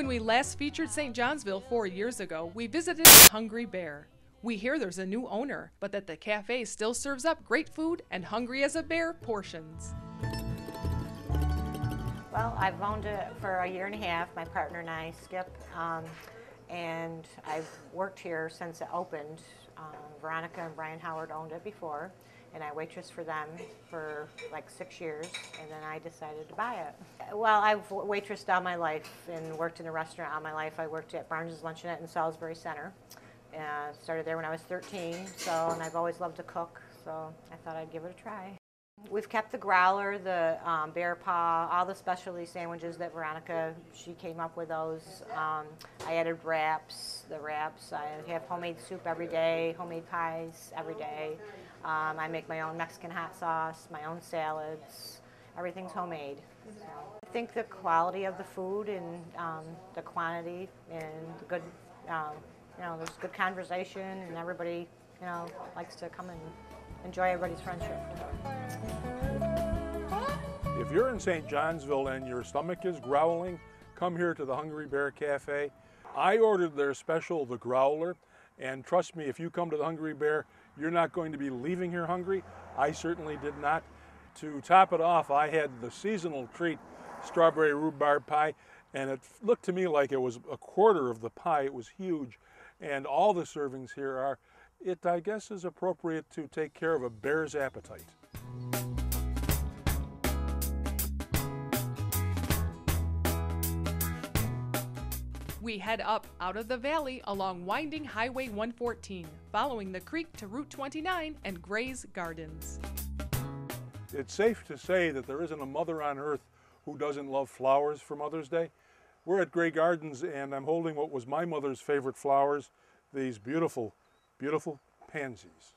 When we last featured St. Johnsville four years ago, we visited the Hungry Bear. We hear there's a new owner, but that the cafe still serves up great food and hungry as a bear portions. Well, I've owned it for a year and a half, my partner and I, Skip, um, and I've worked here since it opened. Um, Veronica and Brian Howard owned it before, and I waitressed for them for like six years, and then I decided to buy it. Well, I've waitressed all my life and worked in a restaurant all my life. I worked at Barnes' Luncheonette in Salisbury Center. Uh, started there when I was 13, so, and I've always loved to cook, so I thought I'd give it a try. We've kept the growler, the um, bear paw, all the specialty sandwiches that Veronica, she came up with those. Um, I added wraps, the wraps. I have homemade soup every day, homemade pies every day. Um, I make my own Mexican hot sauce, my own salads. Everything's homemade. So I think the quality of the food and um, the quantity and the good, um, you know, there's good conversation and everybody, you know, likes to come and enjoy everybody's friendship. If you're in St. Johnsville and your stomach is growling, come here to the Hungry Bear Cafe. I ordered their special, the Growler, and trust me, if you come to the Hungry Bear, you're not going to be leaving here hungry. I certainly did not. To top it off, I had the seasonal treat, strawberry rhubarb pie, and it looked to me like it was a quarter of the pie. It was huge, and all the servings here are it, I guess, is appropriate to take care of a bear's appetite. We head up out of the valley along winding Highway 114, following the creek to Route 29 and Gray's Gardens. It's safe to say that there isn't a mother on earth who doesn't love flowers for Mother's Day. We're at Gray Gardens and I'm holding what was my mother's favorite flowers, these beautiful beautiful pansies.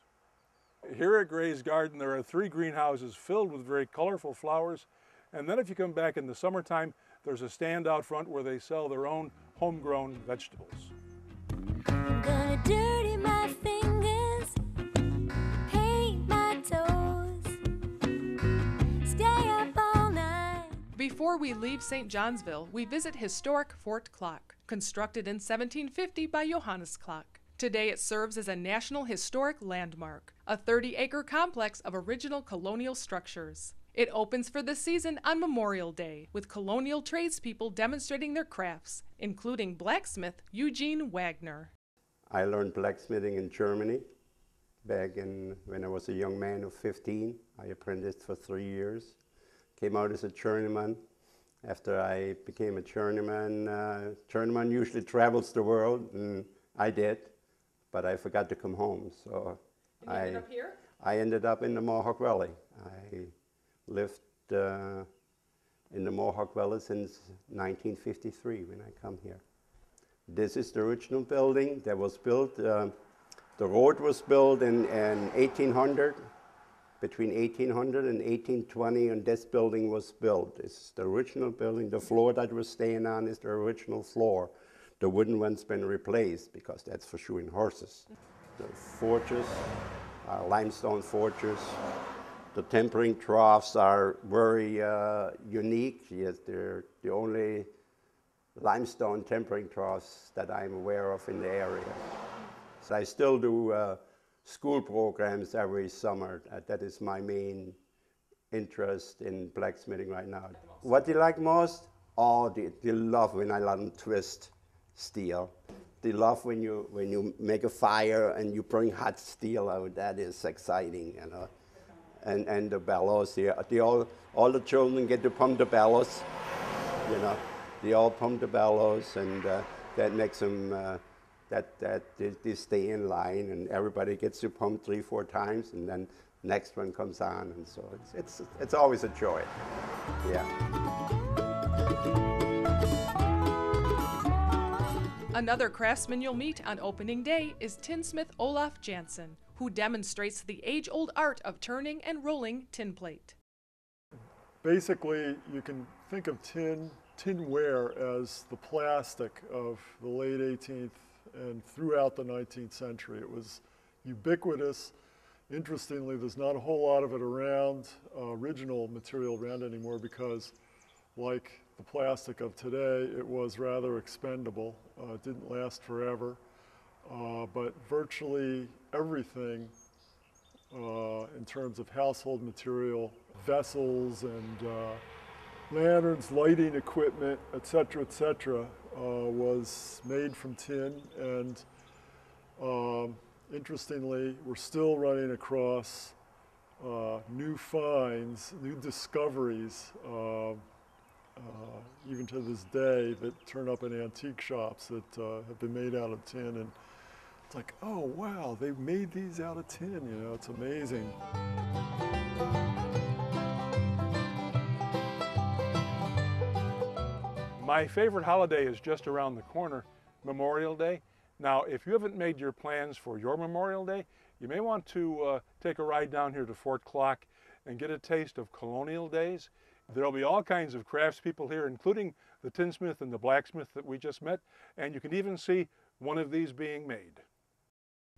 Here at Gray's Garden, there are three greenhouses filled with very colorful flowers. And then if you come back in the summertime, there's a stand out front where they sell their own homegrown vegetables. Before we leave St. Johnsville, we visit historic Fort Klock, constructed in 1750 by Johannes Klock. Today it serves as a National Historic Landmark, a 30 acre complex of original colonial structures. It opens for the season on Memorial Day, with colonial tradespeople demonstrating their crafts, including blacksmith Eugene Wagner. I learned blacksmithing in Germany back in when I was a young man of 15. I apprenticed for three years, came out as a journeyman. After I became a journeyman, uh, journeyman usually travels the world, and I did but I forgot to come home. So I ended up here? I ended up in the Mohawk Valley. Lived uh, in the Mohawk Valley since 1953 when I come here. This is the original building that was built. Uh, the road was built in, in 1800, between 1800 and 1820, and this building was built. Is the original building. The floor that we're staying on is the original floor. The wooden one's been replaced because that's for shoeing horses. The forges are limestone forges. The tempering troughs are very uh, unique. Yes, they're the only limestone tempering troughs that I'm aware of in the area. So I still do uh, school programs every summer. Uh, that is my main interest in blacksmithing right now. What do you like most? Oh, they, they love when I let them twist steel. They love when you when you make a fire and you bring hot steel out. That is exciting, you know. And and the bellows they all all the children get to pump the bellows, you know. They all pump the bellows, and uh, that makes them uh, that that they, they stay in line, and everybody gets to pump three four times, and then next one comes on, and so it's it's it's always a joy. Yeah. Another craftsman you'll meet on opening day is tinsmith Olaf Jansen, who demonstrates the age old art of turning and rolling tin plate. Basically, you can think of tin, tinware as the plastic of the late 18th and throughout the 19th century. It was ubiquitous. Interestingly, there's not a whole lot of it around, uh, original material around anymore because like the plastic of today, it was rather expendable. Uh, it didn't last forever. Uh, but virtually everything uh, in terms of household material, vessels and uh, lanterns, lighting equipment, et cetera, et cetera, uh, was made from tin. And um, interestingly, we're still running across uh, new finds, new discoveries, uh, uh, even to this day, that turn up in antique shops that uh, have been made out of tin. And it's like, oh wow, they made these out of tin. You know, it's amazing. My favorite holiday is just around the corner, Memorial Day. Now, if you haven't made your plans for your Memorial Day, you may want to uh, take a ride down here to Fort Klock and get a taste of colonial days. There'll be all kinds of craftspeople here, including the tinsmith and the blacksmith that we just met, and you can even see one of these being made.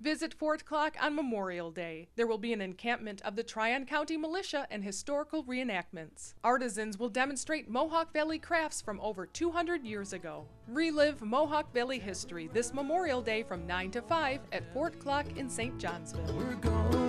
Visit Fort Klock on Memorial Day. There will be an encampment of the Tryon County Militia and historical reenactments. Artisans will demonstrate Mohawk Valley crafts from over 200 years ago. Relive Mohawk Valley history this Memorial Day from 9 to 5 at Fort Klock in St. Johnsville.